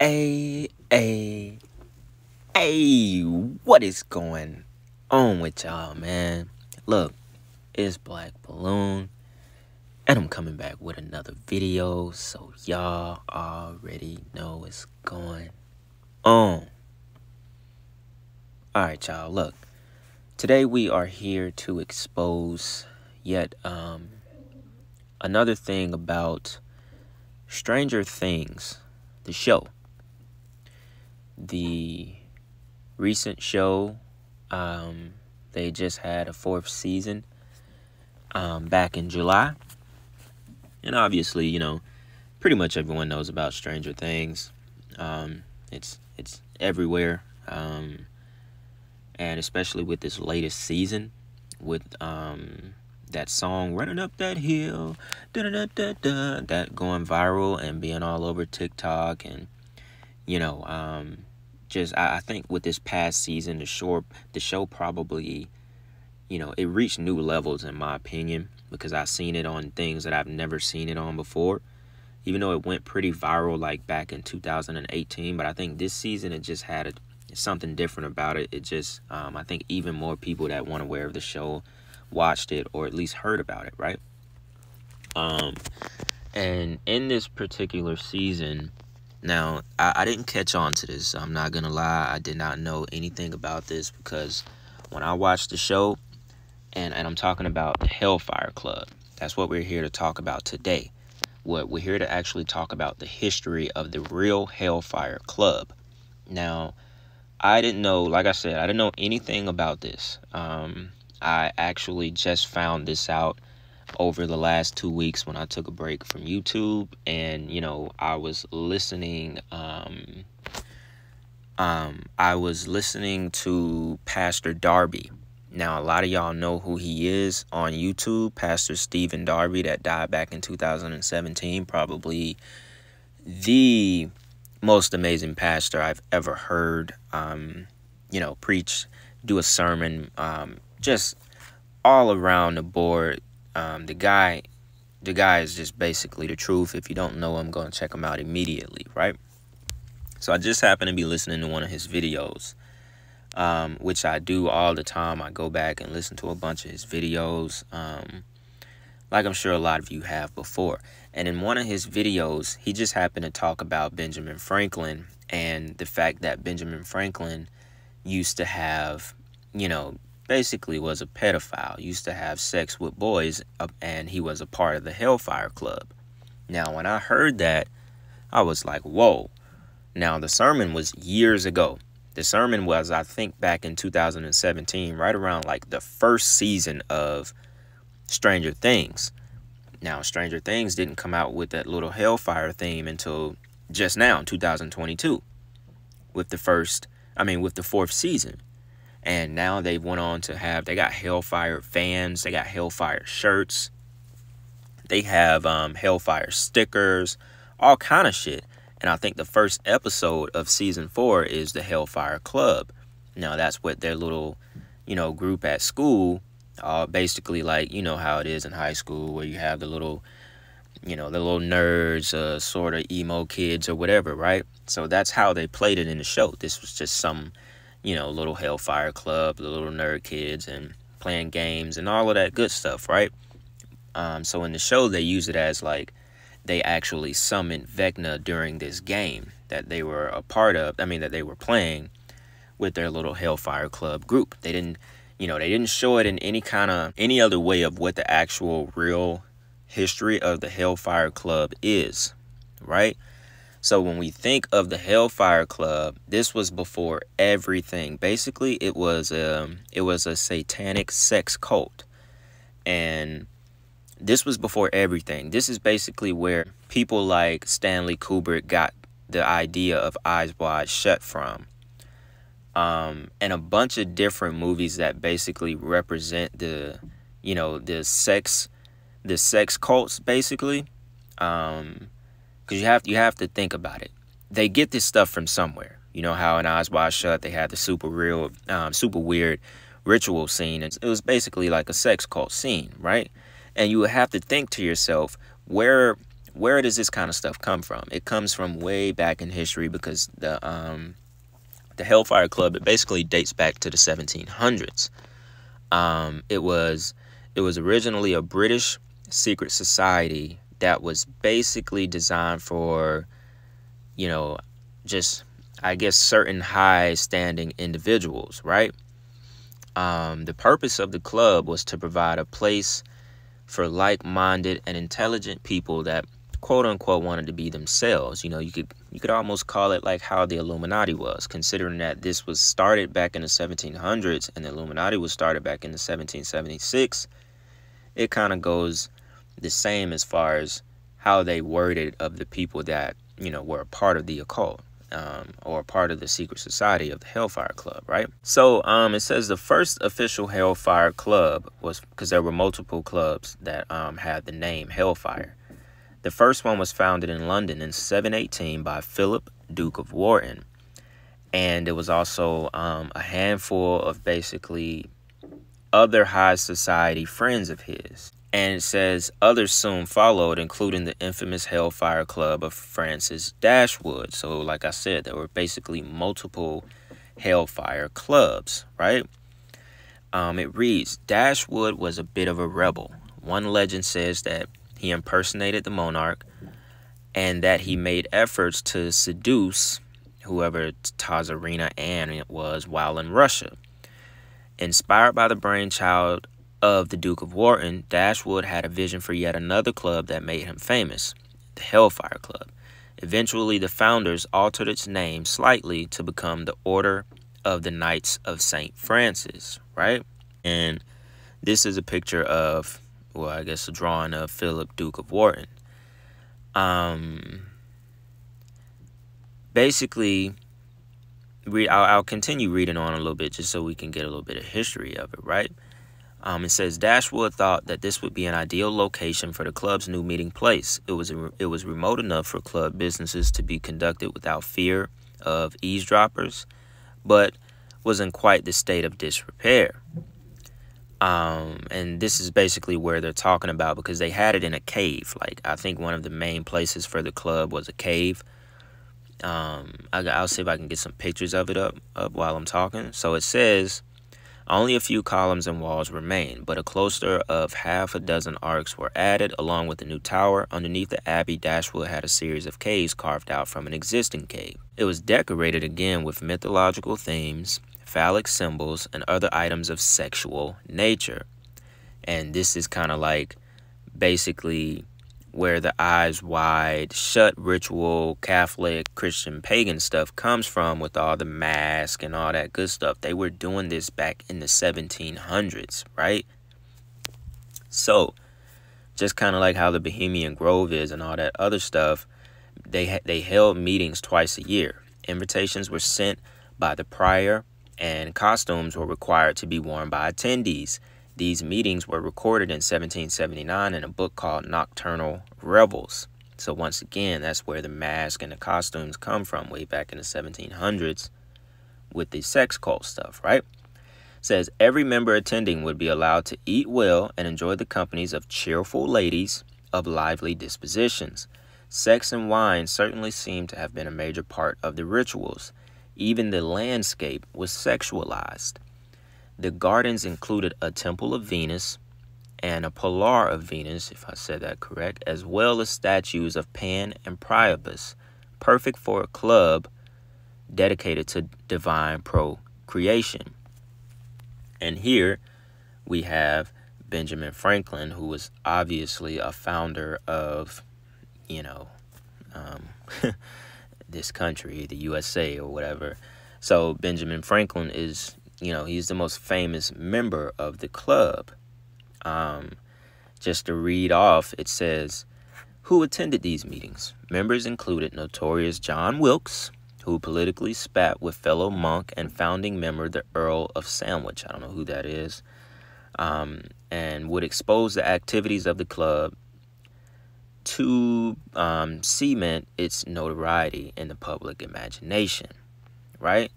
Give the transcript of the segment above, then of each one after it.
Hey, hey, hey, what is going on with y'all, man? Look, it's Black Balloon, and I'm coming back with another video, so y'all already know what's going on. Alright, y'all, look, today we are here to expose yet um, another thing about Stranger Things, the show the recent show. Um, they just had a fourth season um, back in July. And obviously, you know, pretty much everyone knows about Stranger Things. Um, it's it's everywhere. Um, and especially with this latest season with um, that song running up that hill that going viral and being all over tiktok and you know um, just I, I think with this past season, the show the show probably, you know, it reached new levels in my opinion because I've seen it on things that I've never seen it on before. Even though it went pretty viral like back in 2018, but I think this season it just had a, something different about it. It just um, I think even more people that weren't aware of the show watched it or at least heard about it, right? Um, and in this particular season, now, I, I didn't catch on to this. I'm not going to lie. I did not know anything about this because when I watched the show, and, and I'm talking about the Hellfire Club, that's what we're here to talk about today. What we're here to actually talk about the history of the real Hellfire Club. Now, I didn't know, like I said, I didn't know anything about this. Um, I actually just found this out over the last two weeks when I took a break from YouTube and you know I was listening um um I was listening to Pastor Darby. Now a lot of y'all know who he is on YouTube, Pastor Stephen Darby that died back in 2017, probably the most amazing pastor I've ever heard um you know preach, do a sermon um just all around the board um, the guy, the guy is just basically the truth. If you don't know him, go and check him out immediately, right? So I just happened to be listening to one of his videos, um, which I do all the time. I go back and listen to a bunch of his videos, um, like I'm sure a lot of you have before. And in one of his videos, he just happened to talk about Benjamin Franklin and the fact that Benjamin Franklin used to have, you know, basically was a pedophile, used to have sex with boys, uh, and he was a part of the Hellfire Club. Now, when I heard that, I was like, whoa. Now, the sermon was years ago. The sermon was, I think, back in 2017, right around like the first season of Stranger Things. Now, Stranger Things didn't come out with that little Hellfire theme until just now, 2022, with the first, I mean, with the fourth season and now they went on to have they got hellfire fans they got hellfire shirts they have um, hellfire stickers all kind of shit. And i think the first episode of season four is the hellfire club. Now that's what their little you know group at school uh, basically like you know how it is in high school where you have the little you know the little nerds uh, sort of emo kids or whatever right? So that's how they played it in the show. This was just some you know, little Hellfire Club, the little nerd kids, and playing games and all of that good stuff, right? Um, so in the show, they use it as like they actually summoned Vecna during this game that they were a part of. I mean, that they were playing with their little Hellfire Club group. They didn't, you know, they didn't show it in any kind of any other way of what the actual real history of the Hellfire Club is, right? So when we think of the Hellfire Club, this was before everything. Basically, it was a um, it was a satanic sex cult. And this was before everything. This is basically where people like Stanley Kubrick got the idea of Eyes Wide Shut from. Um, and a bunch of different movies that basically represent the, you know, the sex, the sex cults basically. Um, because you have you have to think about it. They get this stuff from somewhere. You know how in Eyes Wide Shut they had the super real, um, super weird ritual scene. It was basically like a sex cult scene, right? And you would have to think to yourself, where where does this kind of stuff come from? It comes from way back in history because the um, the Hellfire Club it basically dates back to the 1700s. Um, it was it was originally a British secret society that was basically designed for, you know, just I guess certain high standing individuals, right? Um, the purpose of the club was to provide a place for like minded and intelligent people that quote unquote wanted to be themselves. You know, you could you could almost call it like how the Illuminati was, considering that this was started back in the 1700s and the Illuminati was started back in the 1776. It kind of goes the same as far as how they worded of the people that you know were a part of the occult um, or part of the secret society of the Hellfire Club, right? So um, it says the first official Hellfire Club was because there were multiple clubs that um, had the name Hellfire. The first one was founded in London in 718 by Philip, Duke of Wharton. And it was also um, a handful of basically other high society friends of his. And it says others soon followed, including the infamous Hellfire Club of Francis Dashwood. So, like I said, there were basically multiple Hellfire clubs, right? Um, it reads Dashwood was a bit of a rebel. One legend says that he impersonated the monarch and that he made efforts to seduce whoever Tsarina Anne was while in Russia. Inspired by the brainchild of the Duke of Wharton, Dashwood had a vision for yet another club that made him famous, the Hellfire Club. Eventually, the founders altered its name slightly to become the Order of the Knights of St. Francis, right? And this is a picture of, well, I guess a drawing of Philip, Duke of Wharton. Um, basically, re- I'll, I'll continue reading on a little bit just so we can get a little bit of history of it, right? Um, it says Dashwood thought that this would be an ideal location for the club's new meeting place. It was it was remote enough for club businesses to be conducted without fear of eavesdroppers, but was in quite the state of disrepair. Um, and this is basically where they're talking about because they had it in a cave. Like I think one of the main places for the club was a cave. Um, I, will see if I can get some pictures of it up up while I'm talking. So it says only a few columns and walls remain, but a cluster of half a dozen arcs were added along with the new tower. Underneath the abbey, Dashwood had a series of caves carved out from an existing cave. It was decorated again with mythological themes, phallic symbols, and other items of sexual nature. And this is kind of like basically where the eyes wide shut ritual Catholic Christian pagan stuff comes from with all the mask and all that good stuff. They were doing this back in the 1700s, right? So, just kind of like how the Bohemian Grove is and all that other stuff, they they held meetings twice a year. Invitations were sent by the prior and costumes were required to be worn by attendees. These meetings were recorded in 1779 in a book called Nocturnal Revels. So, once again, that's where the mask and the costumes come from, way back in the 1700s with the sex cult stuff, right? says every member attending would be allowed to eat well and enjoy the companies of cheerful ladies of lively dispositions. Sex and wine certainly seem to have been a major part of the rituals. Even the landscape was sexualized. The gardens included a temple of Venus and a pilar of Venus, if I said that correct, as well as statues of Pan and Priapus, perfect for a club dedicated to divine procreation. And here we have Benjamin Franklin, who was obviously a founder of, you know, um, this country, the USA or whatever. So Benjamin Franklin is you know, he's the most famous member of the club. Um, just to read off, it says, Who attended these meetings? Members included notorious John Wilkes, who politically spat with fellow monk and founding member, the Earl of Sandwich. I don't know who that is. Um, and would expose the activities of the club to um, cement its notoriety in the public imagination, right?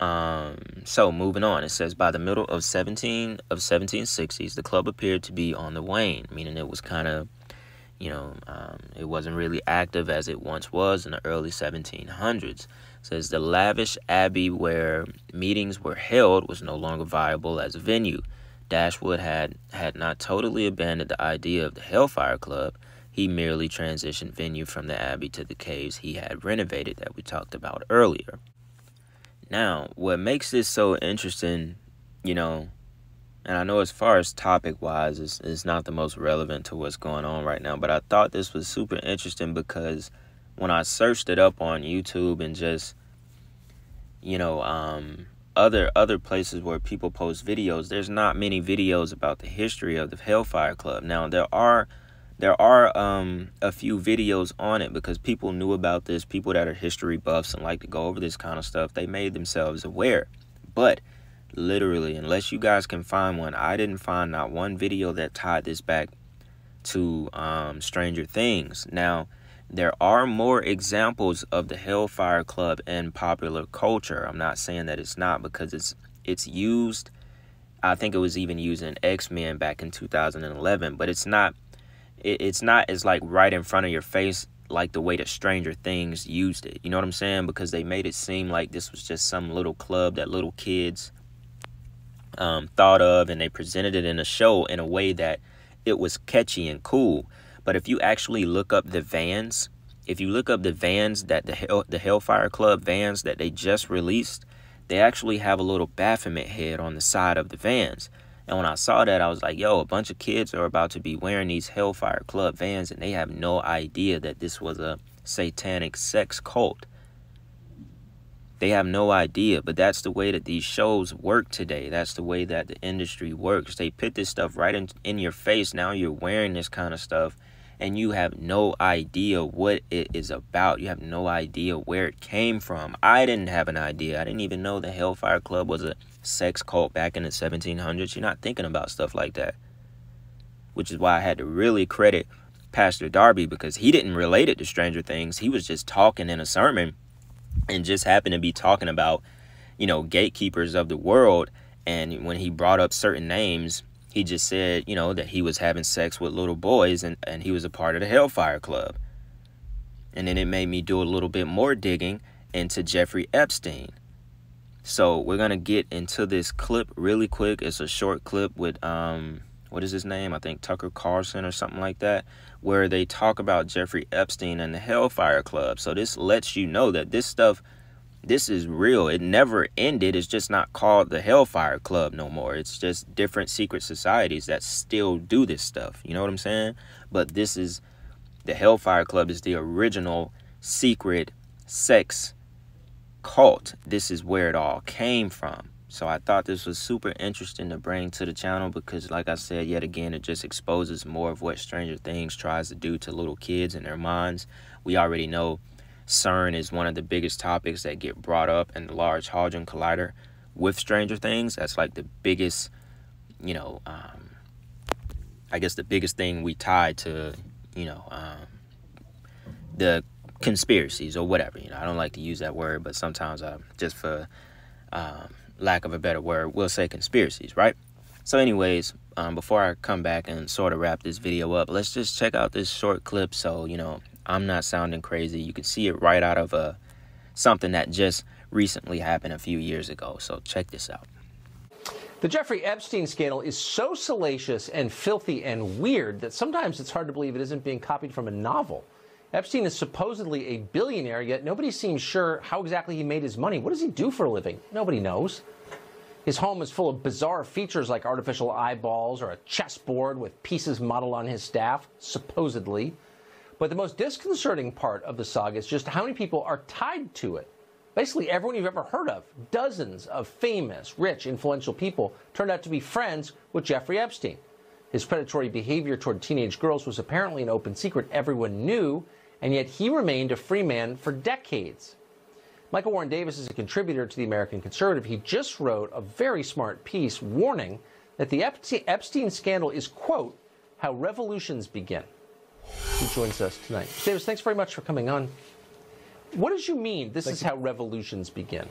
Um, so moving on, it says by the middle of 17 of 1760s, the club appeared to be on the wane, meaning it was kind of, You know, um, it wasn't really active as it once was in the early 1700s. It says the lavish abbey where meetings were held was no longer viable as a venue. Dashwood had had not totally abandoned the idea of the Hellfire Club. He merely transitioned venue from the abbey to the caves he had renovated that we talked about earlier. Now, what makes this so interesting, you know, and I know as far as topic wise, it's, it's not the most relevant to what's going on right now, but I thought this was super interesting because when I searched it up on YouTube and just, you know, um, other other places where people post videos, there's not many videos about the history of the Hellfire Club. Now there are there are um, a few videos on it because people knew about this. People that are history buffs and like to go over this kind of stuff, they made themselves aware. But literally, unless you guys can find one, I didn't find not one video that tied this back to um, Stranger Things. Now, there are more examples of the Hellfire Club in popular culture. I'm not saying that it's not because it's it's used. I think it was even used in X Men back in 2011, but it's not it, it's not as like right in front of your face like the way that Stranger Things used it. You know what I'm saying? Because they made it seem like this was just some little club that little kids um, thought of, and they presented it in a show in a way that it was catchy and cool. But if you actually look up the vans, if you look up the vans that the Hell, the Hellfire Club vans that they just released, they actually have a little Baphomet head on the side of the vans. And when I saw that, I was like, yo, a bunch of kids are about to be wearing these Hellfire Club vans, and they have no idea that this was a satanic sex cult. They have no idea, but that's the way that these shows work today. That's the way that the industry works. They put this stuff right in, in your face. Now you're wearing this kind of stuff, and you have no idea what it is about. You have no idea where it came from. I didn't have an idea. I didn't even know the Hellfire Club was a sex cult back in the 1700s. You're not thinking about stuff like that. Which is why I had to really credit Pastor Darby because he didn't relate it to Stranger Things. He was just talking in a sermon and just happened to be talking about, you know, gatekeepers of the world. And when he brought up certain names, he just said, you know, that he was having sex with little boys and, and he was a part of the Hellfire Club. And then it made me do a little bit more digging into Jeffrey Epstein. So we're gonna get into this clip really quick. It's a short clip with um what is his name? I think Tucker Carlson or something like that, where they talk about Jeffrey Epstein and the Hellfire Club. So this lets you know that this stuff this is real. It never ended. It's just not called the Hellfire Club no more. It's just different secret societies that still do this stuff. You know what I'm saying? But this is the Hellfire Club is the original secret sex cult. This is where it all came from. So I thought this was super interesting to bring to the channel because, like I said, yet again, it just exposes more of what Stranger Things tries to do to little kids in their minds. We already know CERN is one of the biggest topics that get brought up in the Large Hadron Collider with Stranger Things. That's like the biggest, you know, um, I guess the biggest thing we tie to, you know, um, the conspiracies or whatever. You know, I don't like to use that word, but sometimes I just for um, lack of a better word, we'll say conspiracies, right? So, anyways, um, before I come back and sort of wrap this video up, let's just check out this short clip. So, you know, I'm not sounding crazy. You can see it right out of uh, something that just recently happened a few years ago. So, check this out. The Jeffrey Epstein scandal is so salacious and filthy and weird that sometimes it's hard to believe it isn't being copied from a novel. Epstein is supposedly a billionaire, yet nobody seems sure how exactly he made his money. What does he do for a living? Nobody knows. His home is full of bizarre features like artificial eyeballs or a chessboard with pieces modeled on his staff, supposedly. But the most disconcerting part of the saga is just how many people are tied to it. Basically, everyone you've ever heard of, dozens of famous, rich, influential people, turned out to be friends with Jeffrey Epstein. His predatory behavior toward teenage girls was apparently an open secret everyone knew, and yet he remained a free man for decades. Michael Warren Davis is a contributor to the American Conservative. He just wrote a very smart piece warning that the Epstein scandal is, quote, how revolutions begin. He joins us tonight. Davis, thanks very much for coming on. What does you mean, this Thank is how revolutions begin?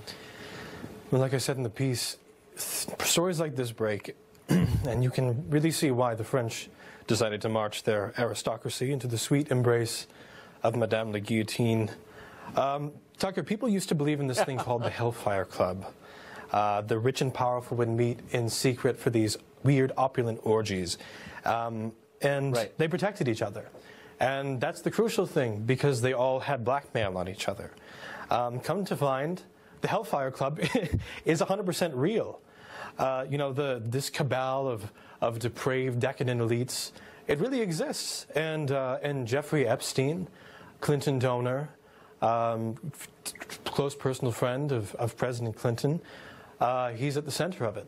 Well, like I said in the piece, stories like this break, and you can really see why the French decided to march their aristocracy into the sweet embrace of Madame la Guillotine. Um, Tucker, people used to believe in this thing called the Hellfire Club. Uh, the rich and powerful would meet in secret for these weird opulent orgies. Um, and Right. they protected each other. And that's the crucial thing because they all had blackmail on each other. Um, come to find, the Hellfire Club is 100% real. Uh, you know, the, this cabal of, of depraved, decadent elites, it really exists. And, uh, and Jeffrey Epstein, Clinton donor, um, f- close personal friend of, of President Clinton, uh, he's at the center of it.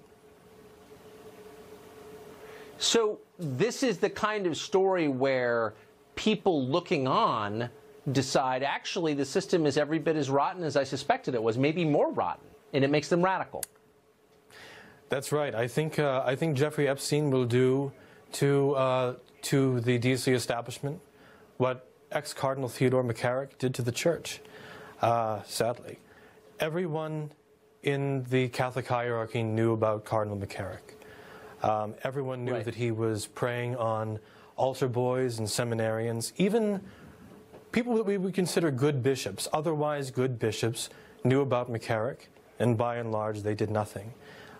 So this is the kind of story where people looking on decide actually the system is every bit as rotten as I suspected it was, maybe more rotten, and it makes them radical. That's right. I think uh, I think Jeffrey Epstein will do to uh, to the DC establishment what ex Cardinal Theodore McCarrick did to the church. Uh, sadly, everyone in the Catholic hierarchy knew about Cardinal McCarrick. Um, everyone knew Right. that he was preying on altar boys and seminarians, even people that we would consider good bishops, otherwise good bishops, knew about McCarrick, and by and large, they did nothing.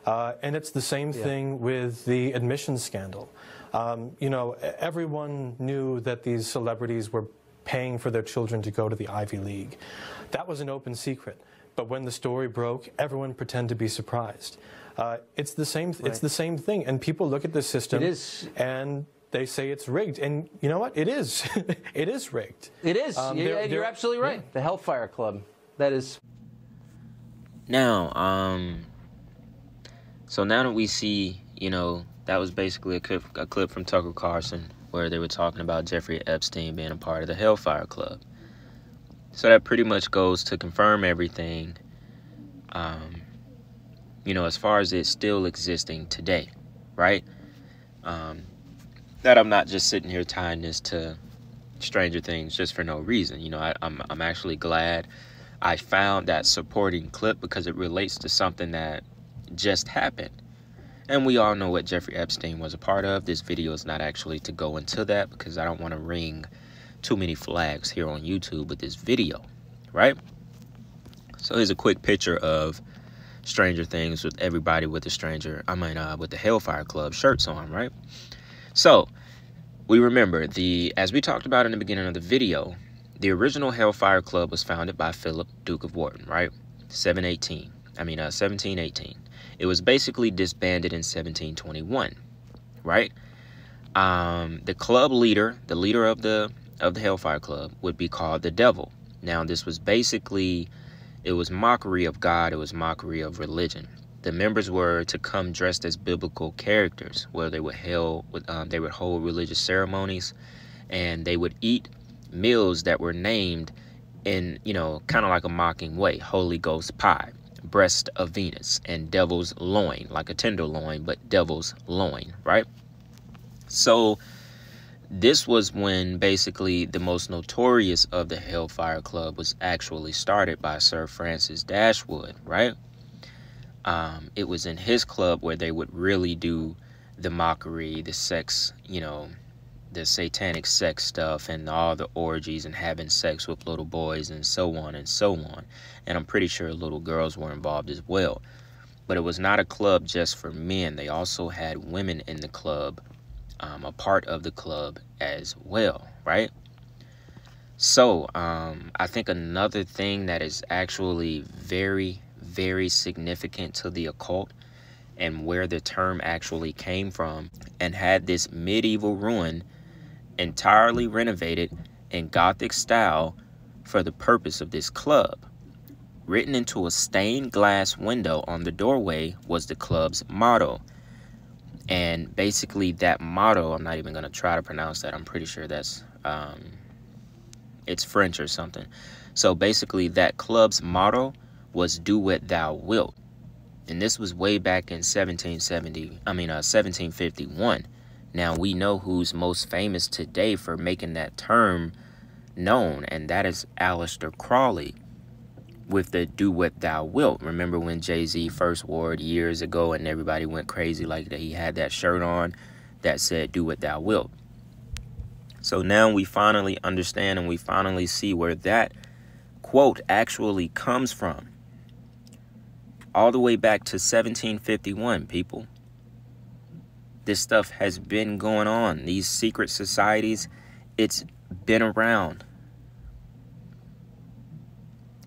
Uh, and it's the same thing with the admissions scandal. Um, you know, everyone knew that these celebrities were paying for their children to go to the Ivy League. That was an open secret. But when the story broke, everyone pretended to be surprised. Uh, it's the same. It's the same thing, and people look at the system It is- and they say it's rigged. And you know what? It is. it is rigged. It is. Um, Yeah, they're- and you're they're- absolutely right. The Hellfire Club. That is. Now, um, so now that we see, you know, that was basically a clip, a clip from Tucker Carlson where they were talking about Jeffrey Epstein being a part of the Hellfire Club. So that pretty much goes to confirm everything, um, you know, as far as it's still existing today, right? Um, that I'm not just sitting here tying this to Stranger Things just for no reason. You know, I, I'm I'm actually glad I found that supporting clip because it relates to something that just happened. And we all know what Jeffrey Epstein was a part of. This video is not actually to go into that because I don't want to ring too many flags here on YouTube with this video, right? So here's a quick picture of Stranger Things with everybody with the Stranger, I mean, uh, with the Hellfire Club shirts on, right? So we remember the, as we talked about in the beginning of the video, the original Hellfire Club was founded by Philip, Duke of Wharton, right? 718. I mean, uh, 1718. It was basically disbanded in 1721, right? Um, the club leader, the leader of the of the Hellfire Club, would be called the Devil. Now, this was basically, it was mockery of God. It was mockery of religion. The members were to come dressed as biblical characters, where they would held, um, they would hold religious ceremonies, and they would eat meals that were named in, you know, kind of like a mocking way. Holy Ghost pie, breast of Venus, and devil's loin, like a tenderloin, but devil's loin, right? So this was when basically the most notorious of the Hellfire Club was actually started by Sir Francis Dashwood, right? Um, it was in his club where they would really do the mockery, the sex, you know, the satanic sex stuff and all the orgies and having sex with little boys and so on and so on. And I'm pretty sure little girls were involved as well. But it was not a club just for men. They also had women in the club, um, a part of the club as well, right? So, um, I think another thing that is actually very, very significant to the occult and where the term actually came from and had this medieval ruin entirely renovated in Gothic style for the purpose of this club. Written into a stained glass window on the doorway was the club's motto. And basically, that motto, I'm not even going to try to pronounce that. I'm pretty sure that's, um, it's French or something. So basically, that club's motto was do what thou wilt. And this was way back in 1770, I mean, uh, 1751. Now we know who's most famous today for making that term known, and that is Aleister Crowley with the do what thou wilt. Remember when Jay-Z first wore it years ago and everybody went crazy like that he had that shirt on that said do what thou wilt. So now we finally understand and we finally see where that quote actually comes from. All the way back to 1751, people. This stuff has been going on. These secret societies, it's been around.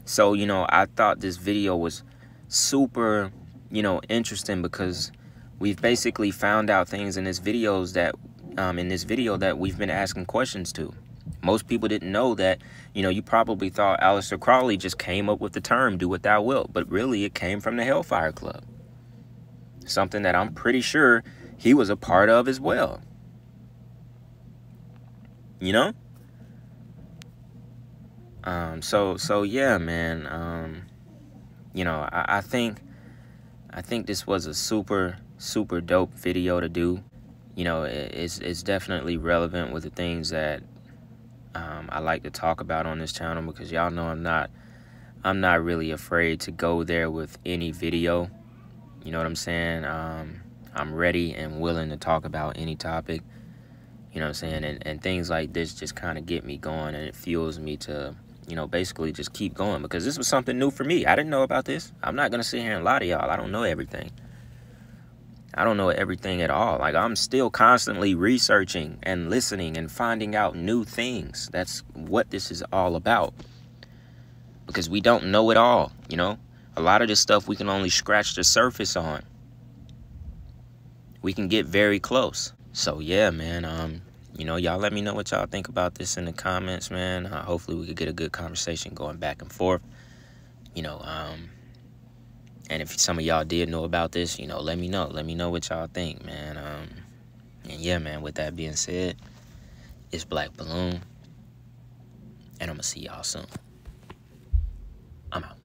So, you know, I thought this video was super, you know, interesting because we've basically found out things in this videos that um, in this video that we've been asking questions to. Most people didn't know that, you know, you probably thought Aleister Crowley just came up with the term do what thou wilt, but really it came from the Hellfire Club. Something that I'm pretty sure he was a part of as well. You know? Um, so so yeah, man. Um, you know, I, I think I think this was a super super dope video to do. You know, it, it's it's definitely relevant with the things that um, I like to talk about on this channel because y'all know I'm not I'm not really afraid to go there with any video. You know what I'm saying? Um, I'm ready and willing to talk about any topic. You know what I'm saying? And, and things like this just kind of get me going and it fuels me to, you know, basically just keep going because this was something new for me. I didn't know about this. I'm not going to sit here and lie to y'all. I don't know everything. I don't know everything at all. Like, I'm still constantly researching and listening and finding out new things. That's what this is all about. Because we don't know it all, you know? A lot of this stuff we can only scratch the surface on. We can get very close. So, yeah, man, um, you know, y'all let me know what y'all think about this in the comments, man. Uh, hopefully we could get a good conversation going back and forth. You know, um, and if some of y'all did know about this, you know, let me know. Let me know what y'all think, man. Um, and yeah, man, with that being said, it's Black Balloon. And I'm going to see y'all soon. I'm out.